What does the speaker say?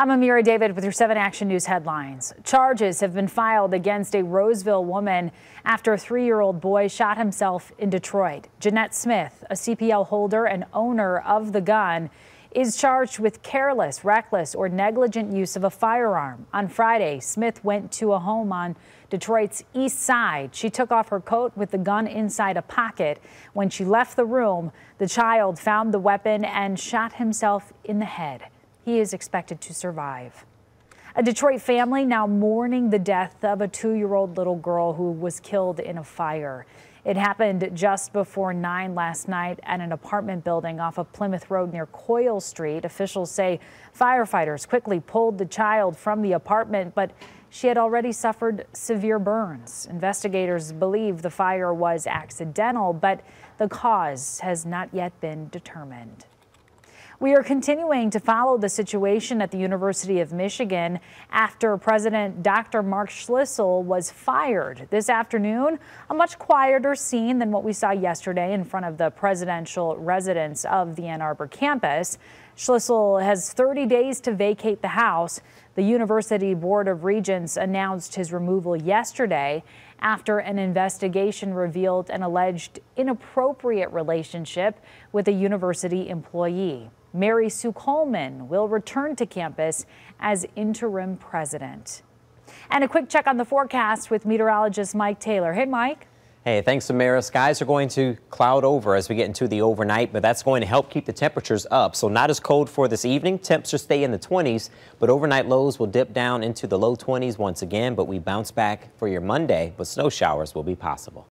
I'm Amira David with your 7 Action News headlines. Charges have been filed against a Roseville woman after a three-year-old boy shot himself in Detroit. Jeanette Smith, a CPL holder and owner of the gun, is charged with careless, reckless, or negligent use of a firearm. On Friday, Smith went to a home on Detroit's east side. She took off her coat with the gun inside a pocket. When she left the room, the child found the weapon and shot himself in the head. He is expected to survive. A Detroit family now mourning the death of a two-year-old little girl who was killed in a fire. It happened just before 9 last night at an apartment building off of Plymouth Road near Coyle Street. Officials say firefighters quickly pulled the child from the apartment, but she had already suffered severe burns. Investigators believe the fire was accidental, but the cause has not yet been determined. We are continuing to follow the situation at the University of Michigan after President Dr. Mark Schlissel was fired. This afternoon, a much quieter scene than what we saw yesterday in front of the presidential residence of the Ann Arbor campus. Schlissel has 30 days to vacate the House. The University Board of Regents announced his removal yesterday after an investigation revealed an alleged inappropriate relationship with a university employee. Mary Sue Coleman will return to campus as interim president. And a quick check on the forecast with meteorologist Mike Taylor. Hey, Mike. Hey, thanks, Samara. Skies are going to cloud over as we get into the overnight, but that's going to help keep the temperatures up. So not as cold for this evening. Temps will stay in the 20s, but overnight lows will dip down into the low 20s once again, but we bounce back for your Monday, but snow showers will be possible.